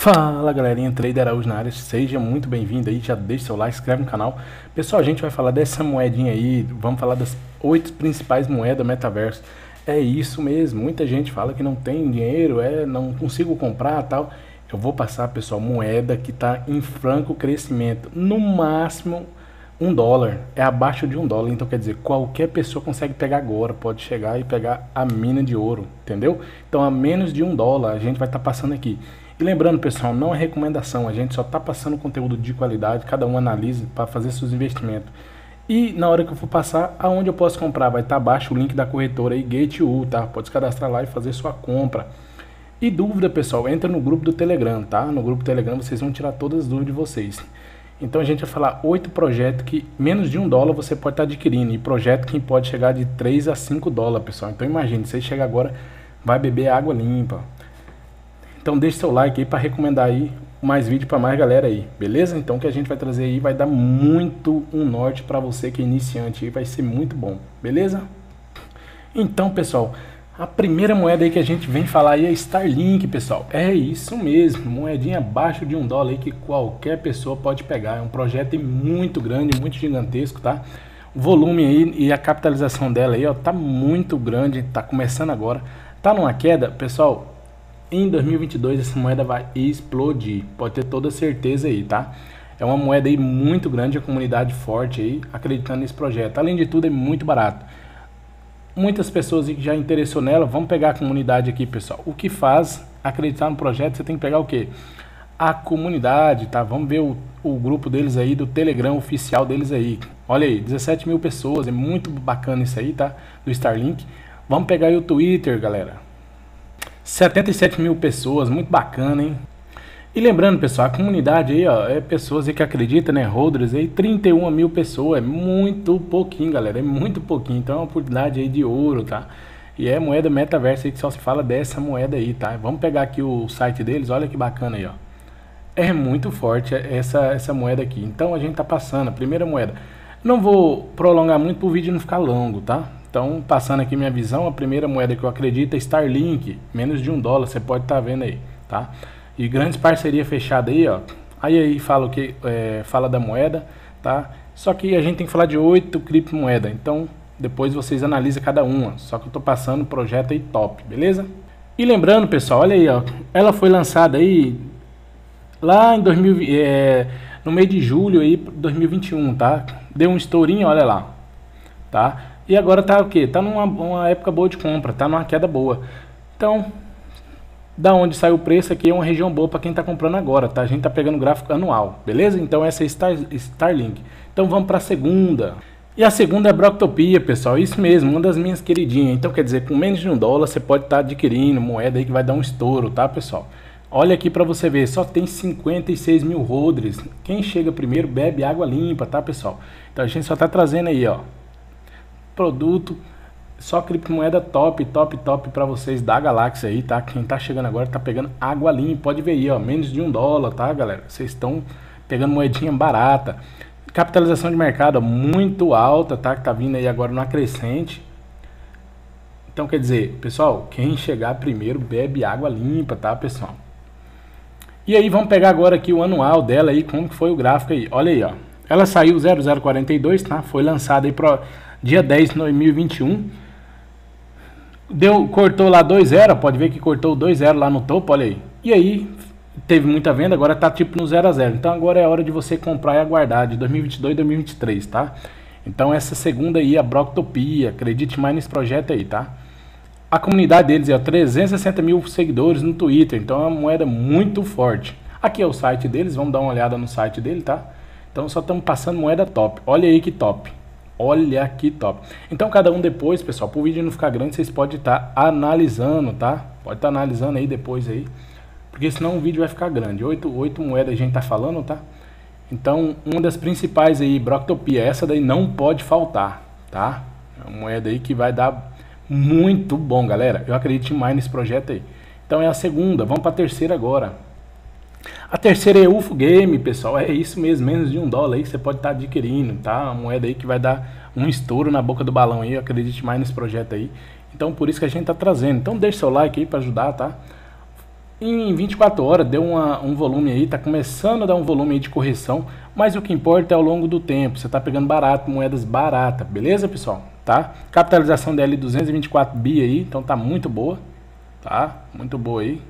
Fala galerinha, Trader Araújo na área, seja muito bem-vindo aí, já deixa seu like, inscreve no canal. Pessoal, a gente vai falar dessa moedinha aí, vamos falar das oito principais moedas metaverso. É isso mesmo, muita gente fala que não tem dinheiro, é não consigo comprar tal. Eu vou passar, pessoal, moeda que está em franco crescimento, no máximo um dólar, é abaixo de um dólar, então quer dizer, qualquer pessoa consegue pegar agora, pode chegar e pegar a mina de ouro, entendeu? Então a menos de um dólar a gente vai estar tá passando aqui. E lembrando, pessoal, não é recomendação, a gente só está passando conteúdo de qualidade, cada um analise para fazer seus investimentos. E na hora que eu for passar, aonde eu posso comprar? Vai estar tá abaixo o link da corretora aí, GateU, tá? Pode se cadastrar lá e fazer sua compra. E dúvida, pessoal, entra no grupo do Telegram, tá? No grupo do Telegram vocês vão tirar todas as dúvidas de vocês. Então a gente vai falar oito projetos que menos de um dólar você pode estar tá adquirindo. E projeto que pode chegar de 3 a 5 dólares, pessoal. Então imagine, você chega agora, vai beber água limpa então deixe seu like aí para recomendar aí mais vídeo para mais galera aí, beleza? Então o que a gente vai trazer aí vai dar muito um norte para você que é iniciante aí, vai ser muito bom, beleza? Então pessoal, a primeira moeda aí que a gente vem falar aí é Starlink, pessoal. É isso mesmo, moedinha abaixo de um dólar aí que qualquer pessoa pode pegar. É um projeto muito grande, muito gigantesco, tá? O volume aí e a capitalização dela aí, ó, tá muito grande, tá começando agora. Tá numa queda, pessoal, em 2022 essa moeda vai explodir, pode ter toda certeza aí, tá? É uma moeda aí muito grande, a comunidade forte aí, acreditando nesse projeto. Além de tudo, é muito barato. Muitas pessoas que já interessou nela, vamos pegar a comunidade aqui, pessoal. O que faz acreditar no projeto, você tem que pegar o quê? A comunidade, tá? Vamos ver o, o grupo deles aí, do Telegram oficial deles aí. Olha aí, 17 mil pessoas, é muito bacana isso aí, tá? Do Starlink. Vamos pegar aí o Twitter, galera 77 mil pessoas, muito bacana, hein? E lembrando, pessoal, a comunidade aí, ó, é pessoas aí que acreditam, né? Holders aí, 31 mil pessoas, é muito pouquinho, galera, é muito pouquinho. Então é uma oportunidade aí de ouro, tá? E é moeda metaverso aí que só se fala dessa moeda aí, tá? Vamos pegar aqui o site deles, olha que bacana aí, ó. É muito forte essa, essa moeda aqui. Então a gente tá passando, a primeira moeda. Não vou prolongar muito para o vídeo não ficar longo, tá? Então, passando aqui minha visão, a primeira moeda que eu acredito é Starlink, menos de um dólar, você pode estar tá vendo aí, tá? E grandes parcerias fechadas aí, ó. Aí aí fala o que é, fala da moeda, tá? Só que a gente tem que falar de oito criptomoedas. Então, depois vocês analisam cada uma. Só que eu tô passando o projeto aí top, beleza? E lembrando, pessoal, olha aí, ó. Ela foi lançada aí lá em 2000, é, no mês de julho aí, 2021, tá? Deu um estourinho, olha lá, tá? E agora tá o quê? Tá numa uma época boa de compra, tá numa queda boa. Então, da onde sai o preço aqui é uma região boa para quem está comprando agora, tá? A gente tá pegando gráfico anual, beleza? Então essa é Star, Starlink. Então vamos para a segunda. E a segunda é Broctopia, pessoal. Isso mesmo, uma das minhas queridinhas. Então quer dizer, com menos de um dólar você pode estar tá adquirindo moeda aí que vai dar um estouro, tá, pessoal? Olha aqui para você ver, só tem 56 mil holders. Quem chega primeiro bebe água limpa, tá, pessoal? Então a gente só tá trazendo aí, ó, produto, só criptomoeda top, top, top para vocês da galáxia aí, tá? Quem tá chegando agora tá pegando água limpa, pode ver aí, ó, menos de um dólar, tá, galera? Vocês estão pegando moedinha barata. Capitalização de mercado muito alta, tá? Que tá vindo aí agora no acrescente. Então, quer dizer, pessoal, quem chegar primeiro bebe água limpa, tá, pessoal? E aí, vamos pegar agora aqui o anual dela aí, como que foi o gráfico aí. Olha aí, ó. Ela saiu 0042, tá? Foi lançada aí pro dia 10 de 2021. Deu, cortou lá 2-0, pode ver que cortou 2-0 lá no topo, olha aí. E aí, teve muita venda, agora tá tipo no 0 a 0 Então agora é hora de você comprar e aguardar de 2022 e 2023, tá? Então essa segunda aí, a Broctopia, acredite mais nesse projeto aí, tá? A comunidade deles é 360 mil seguidores no Twitter, então é uma moeda muito forte. Aqui é o site deles, vamos dar uma olhada no site dele, tá? Então só estamos passando moeda top. Olha aí que top. Olha que top. Então cada um depois, pessoal, para o vídeo não ficar grande, vocês podem estar tá analisando, tá? Pode estar tá analisando aí depois aí. Porque senão o vídeo vai ficar grande. Oito, oito moedas a gente tá falando, tá? Então, uma das principais aí, Broctopia, essa daí não pode faltar, tá? É uma moeda aí que vai dar muito bom, galera. Eu acredito mais nesse projeto aí. Então é a segunda, vamos para a terceira agora. A terceira é UFO Game, pessoal. É isso mesmo, menos de um dólar aí que você pode estar tá adquirindo, tá? Uma moeda aí que vai dar um estouro na boca do balão aí. Acredite mais nesse projeto aí. Então, por isso que a gente tá trazendo. Então, deixe seu like aí para ajudar, tá? em 24 horas deu uma, um volume aí, tá começando a dar um volume aí de correção, mas o que importa é ao longo do tempo. Você tá pegando barato, moedas baratas, beleza, pessoal? Tá? Capitalização dela 224 bi aí, então tá muito boa, tá? Muito boa aí.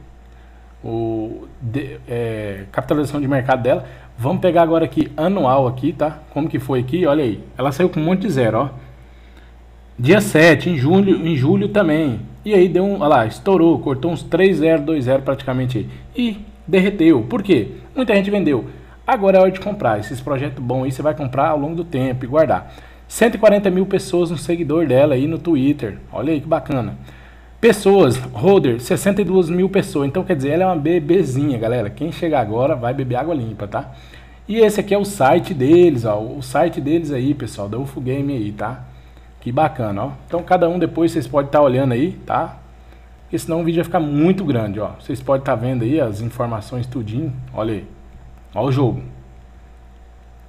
O de, é, capitalização de mercado dela. Vamos pegar agora aqui anual aqui, tá? Como que foi aqui? Olha aí. Ela saiu com um monte de zero, ó. Dia 7, em julho, em julho também. E aí deu um, olha lá, estourou, cortou uns 3-0, 2-0 praticamente aí. E derreteu. Por quê? Muita gente vendeu. Agora é hora de comprar. Esses projetos bons aí você vai comprar ao longo do tempo e guardar. 140 mil pessoas no seguidor dela aí no Twitter. Olha aí que bacana. Pessoas, holder, 62 mil pessoas. Então quer dizer, ela é uma bebezinha, galera. Quem chegar agora vai beber água limpa, tá? E esse aqui é o site deles, ó. O site deles aí, pessoal, da UFO Game aí, tá? Que bacana, ó. Então cada um depois vocês podem estar tá olhando aí, tá? Porque senão o vídeo vai ficar muito grande, ó. Vocês podem estar tá vendo aí as informações tudinho. Olha aí. Olha o jogo.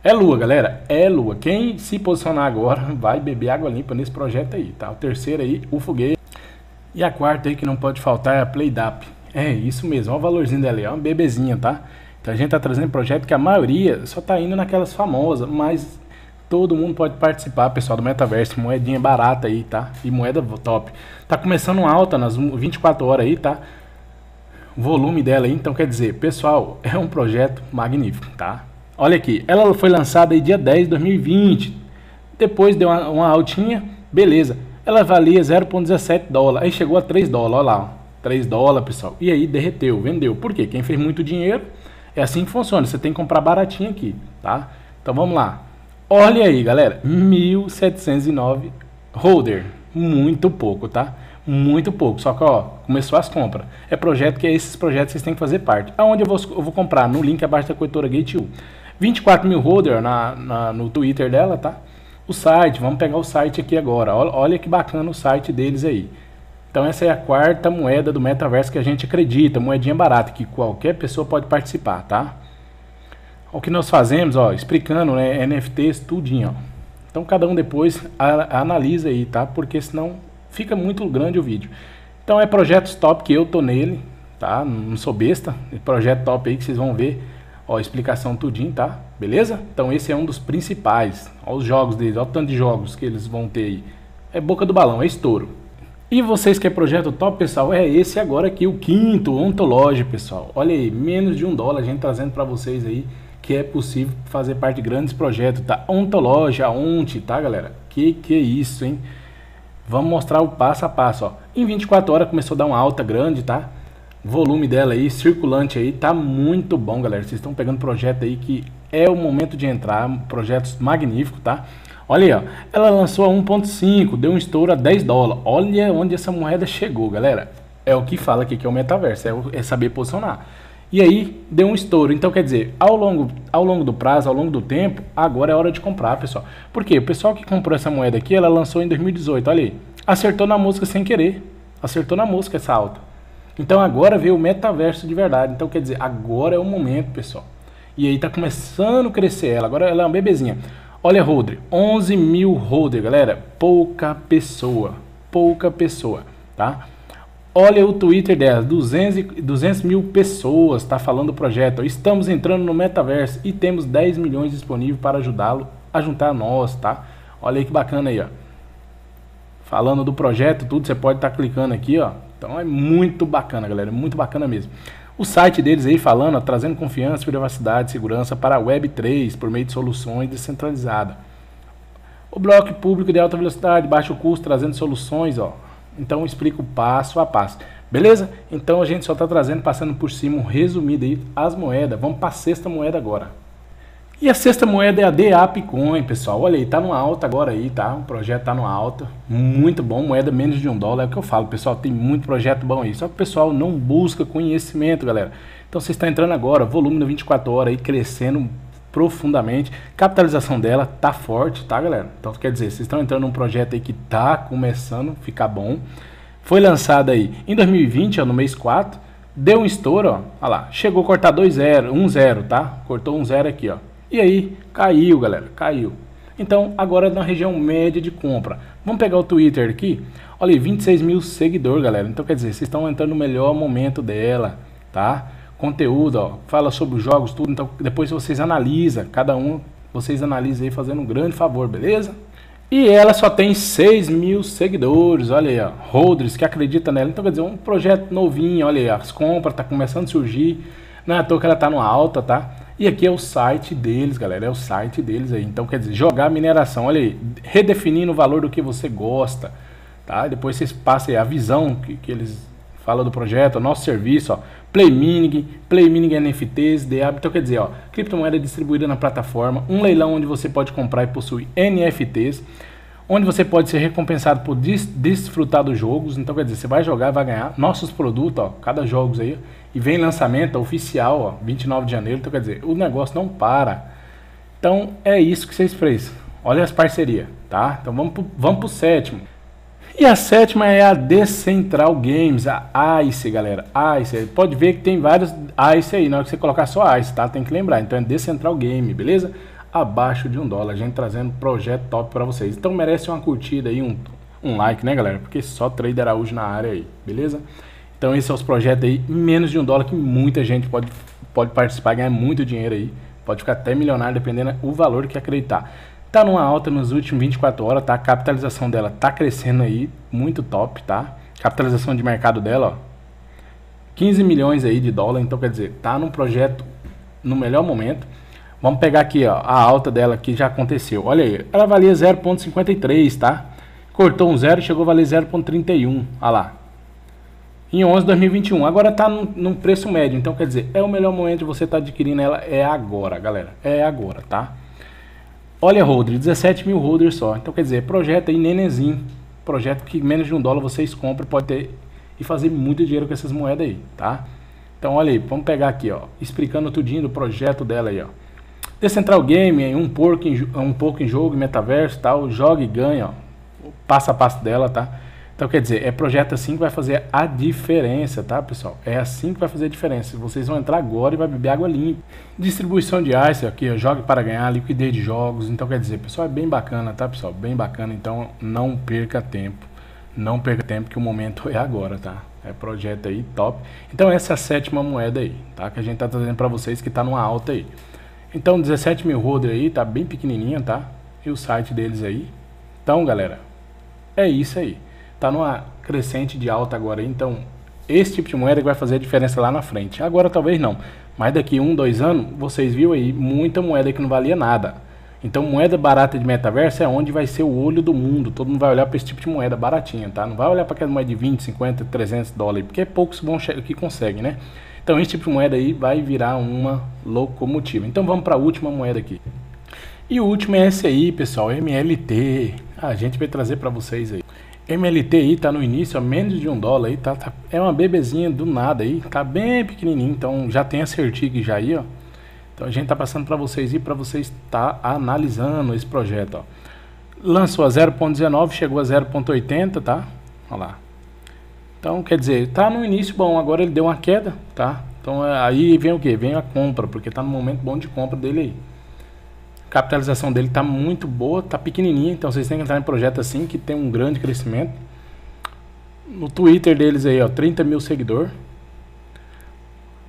É lua, galera. É lua. Quem se posicionar agora vai beber água limpa nesse projeto aí, tá? O terceiro aí, o foguete. E a quarta aí que não pode faltar é a Playdap. É isso mesmo, olha o valorzinho dela aí, uma bebezinha, tá? Então a gente tá trazendo projeto que a maioria só tá indo naquelas famosas, mas Todo mundo pode participar, pessoal, do metaverso. Moedinha barata aí, tá? E moeda top. Tá começando alta nas 24 horas aí, tá? volume dela aí, então quer dizer, pessoal, é um projeto magnífico, tá? Olha aqui, ela foi lançada aí dia 10 de 2020. Depois deu uma, uma altinha, beleza. Ela valia 0,17 dólares. Aí chegou a 3 dólares, olha lá, 3 dólares, pessoal. E aí derreteu, vendeu. Por quê? Quem fez muito dinheiro, é assim que funciona. Você tem que comprar baratinho aqui, tá? Então vamos lá. Olha aí, galera, 1709 holder, muito pouco, tá? Muito pouco, só que ó, começou as compras. É projeto que é esses projetos vocês têm que fazer parte. Aonde eu vou, eu vou comprar? No link abaixo da corretora Gate 24 mil holder na, na, no Twitter dela, tá? O site, vamos pegar o site aqui agora. Olha, que bacana o site deles aí. Então essa é a quarta moeda do metaverso que a gente acredita, moedinha barata, que qualquer pessoa pode participar, tá? o que nós fazemos, ó, explicando, né, NFTs, tudinho, ó. Então cada um depois a, analisa aí, tá? Porque senão fica muito grande o vídeo. Então é projetos top que eu tô nele, tá? Não sou besta, é projeto top aí que vocês vão ver, ó, explicação tudinho, tá? Beleza? Então esse é um dos principais, ó, os jogos deles, ó o tanto de jogos que eles vão ter aí. É boca do balão, é estouro. E vocês que é projeto top, pessoal, é esse agora aqui, o quinto, Ontology, pessoal. Olha aí, menos de um dólar a gente trazendo para vocês aí que é possível fazer parte de grandes projetos, tá? Ontologia, ONT, tá, galera? Que que é isso, hein? Vamos mostrar o passo a passo, ó. Em 24 horas começou a dar uma alta grande, tá? Volume dela aí, circulante aí, tá muito bom, galera. Vocês estão pegando projeto aí que é o momento de entrar, projetos magníficos, tá? Olha aí, ó. Ela lançou a 1.5, deu um estouro a 10 dólares. Olha onde essa moeda chegou, galera. É o que fala aqui que é o metaverso, é, é saber posicionar. E aí deu um estouro. Então quer dizer, ao longo, ao longo do prazo, ao longo do tempo, agora é hora de comprar, pessoal. Por quê? O pessoal que comprou essa moeda aqui, ela lançou em 2018, olha aí. Acertou na música sem querer. Acertou na música essa alta. Então agora veio o metaverso de verdade. Então quer dizer, agora é o momento, pessoal. E aí tá começando a crescer ela. Agora ela é uma bebezinha. Olha, holder, 11 mil holder, galera. Pouca pessoa. Pouca pessoa, tá? Olha o Twitter dela, 200, 200 mil pessoas está falando do projeto. Estamos entrando no metaverso e temos 10 milhões disponíveis para ajudá-lo a juntar nós, tá? Olha aí que bacana aí, ó. Falando do projeto, tudo, você pode estar tá clicando aqui, ó. Então é muito bacana, galera, muito bacana mesmo. O site deles aí falando, ó, trazendo confiança, privacidade e segurança para a Web3 por meio de soluções descentralizadas. O bloco público de alta velocidade, baixo custo, trazendo soluções, ó, então explico passo a passo. Beleza? Então a gente só está trazendo, passando por cima um resumido aí as moedas. Vamos para a sexta moeda agora. E a sexta moeda é a DAP Coin, pessoal. Olha aí, tá no alta agora aí, tá? O projeto tá no alta. Muito bom, moeda menos de um dólar. É o que eu falo, pessoal. Tem muito projeto bom aí. Só que o pessoal não busca conhecimento, galera. Então você está entrando agora, volume no 24 horas aí crescendo profundamente. Capitalização dela tá forte, tá, galera? Então, quer dizer, vocês estão entrando num projeto aí que tá começando a ficar bom. Foi lançada aí em 2020, ó, no mês 4. Deu um estouro, ó. Olha lá. Chegou a cortar 2-0, 1-0, tá? Cortou 1-0 aqui, ó. E aí, caiu, galera. Caiu. Então, agora na região média de compra. Vamos pegar o Twitter aqui. Olha aí, 26 mil seguidores, galera. Então, quer dizer, vocês estão entrando no melhor momento dela tá? Conteúdo, ó, fala sobre os jogos, tudo. Então depois vocês analisam, cada um, vocês analisam aí fazendo um grande favor, beleza? E ela só tem 6 mil seguidores, olha aí, ó, holders que acreditam nela. Então quer dizer, um projeto novinho, olha aí, as compras tá começando a surgir. Não é à toa que ela tá no alta, tá? E aqui é o site deles, galera, é o site deles aí. Então quer dizer, jogar mineração, olha aí, redefinindo o valor do que você gosta, tá? Depois vocês passem a visão que, que eles falam do projeto, nosso serviço, ó, Play Mining, Play Mining NFTs, DAB, então quer dizer, ó, criptomoeda distribuída na plataforma, um leilão onde você pode comprar e possuir NFTs, onde você pode ser recompensado por des desfrutar dos jogos, então quer dizer, você vai jogar, vai ganhar nossos produtos, ó, cada jogos aí, e vem lançamento oficial, ó, 29 de janeiro, então quer dizer, o negócio não para. Então é isso que vocês precisam. Olha as parcerias, tá? Então vamos pro, vamos pro sétimo. E a sétima é a Decentral Games, a ICE, galera. ICE, pode ver que tem vários ICE aí, na hora que você colocar só ICE, tá? Tem que lembrar. Então é Decentral Game, beleza? Abaixo de um dólar, a gente trazendo projeto top para vocês. Então merece uma curtida aí, um, um like, né, galera? Porque só Trader Araújo na área aí, beleza? Então esses são os projetos aí, menos de um dólar, que muita gente pode, pode participar, ganhar muito dinheiro aí. Pode ficar até milionário, dependendo do valor que acreditar. Tá numa alta nos últimos 24 horas, tá? A capitalização dela tá crescendo aí, muito top, tá? Capitalização de mercado dela, ó. 15 milhões aí de dólar, então quer dizer, tá num projeto no melhor momento. Vamos pegar aqui, ó, a alta dela que já aconteceu. Olha aí, ela valia 0.53, tá? Cortou um zero chegou a valer 0.31, olha lá. Em 11 de 2021, agora tá num, num, preço médio, então quer dizer, é o melhor momento de você estar tá adquirindo ela, é agora, galera, é agora, tá? Olha, holder, 17 mil holders só. Então, quer dizer, projeto aí nenenzinho. Projeto que menos de um dólar vocês compram pode ter e fazer muito dinheiro com essas moedas aí, tá? Então, olha aí, vamos pegar aqui, ó, explicando tudinho do projeto dela aí, ó. Decentral Game, um pouco em, um pouco em jogo, metaverso tal, joga e ganha, ó, passo a passo dela, tá? Então, quer dizer, é projeto assim que vai fazer a diferença, tá, pessoal? É assim que vai fazer a diferença. Vocês vão entrar agora e vai beber água limpa. Distribuição de ice aqui, ó, jogue para ganhar, liquidez de jogos. Então, quer dizer, pessoal, é bem bacana, tá, pessoal? Bem bacana. Então, não perca tempo. Não perca tempo, que o momento é agora, tá? É projeto aí, top. Então, essa é a sétima moeda aí, tá? Que a gente tá trazendo para vocês que tá numa alta aí. Então, 17 mil holder aí, tá bem pequenininha, tá? E o site deles aí. Então, galera, é isso aí está numa crescente de alta agora. Então, esse tipo de moeda vai fazer a diferença lá na frente. Agora talvez não. Mas daqui um, dois anos, vocês viram aí muita moeda que não valia nada. Então, moeda barata de metaverso é onde vai ser o olho do mundo. Todo mundo vai olhar para esse tipo de moeda baratinha, tá? Não vai olhar para aquela moeda de 20, 50, 300 dólares, porque é poucos vão que conseguem, né? Então, esse tipo de moeda aí vai virar uma locomotiva. Então, vamos para a última moeda aqui. E o último é esse aí, pessoal, MLT. a gente vai trazer para vocês aí. MLT aí tá no início a menos de um dólar aí, tá, tá, é uma bebezinha do nada aí, tá bem pequenininho, então já tem a Certig já aí, ó. Então a gente tá passando para vocês e para vocês tá analisando esse projeto, ó. Lançou a 0.19, chegou a 0.80, tá? Olha lá. Então, quer dizer, tá no início bom, agora ele deu uma queda, tá? Então aí vem o que? Vem a compra, porque tá no momento bom de compra dele aí capitalização dele está muito boa, está pequenininha, então vocês têm que entrar em projeto assim que tem um grande crescimento. No Twitter deles aí, ó, 30 mil seguidores.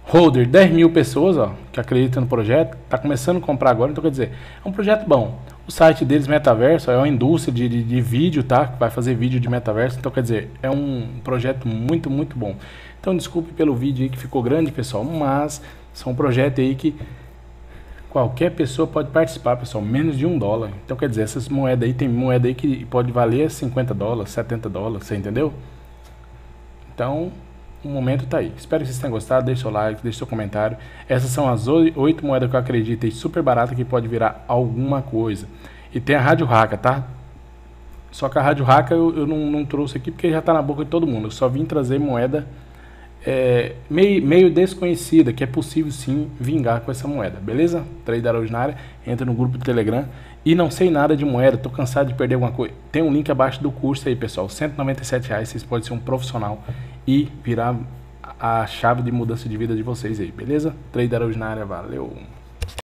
Holder, 10 mil pessoas, ó, que acreditam no projeto, está começando a comprar agora, então quer dizer, é um projeto bom. O site deles, Metaverso, é uma indústria de, de, de vídeo, tá? Que vai fazer vídeo de metaverso, então quer dizer, é um projeto muito, muito bom. Então desculpe pelo vídeo aí que ficou grande, pessoal, mas são um projeto aí que Qualquer pessoa pode participar, pessoal, menos de um dólar. Então, quer dizer, essas moedas aí, tem moeda aí que pode valer 50 dólares, 70 dólares, você entendeu? Então, o momento tá aí. Espero que vocês tenham gostado, deixe seu like, deixe seu comentário. Essas são as oito moedas que eu acredito aí, super barata, que pode virar alguma coisa. E tem a Rádio Raca, tá? Só que a Rádio Raca eu, eu não, não trouxe aqui porque já tá na boca de todo mundo. Eu só vim trazer moeda é, meio, meio desconhecida, que é possível sim vingar com essa moeda, beleza? Trader ordinária, entra no grupo do Telegram e não sei nada de moeda, tô cansado de perder alguma coisa. Tem um link abaixo do curso aí, pessoal, 197 reais, vocês podem ser um profissional e virar a chave de mudança de vida de vocês aí, beleza? Trader ordinária, valeu!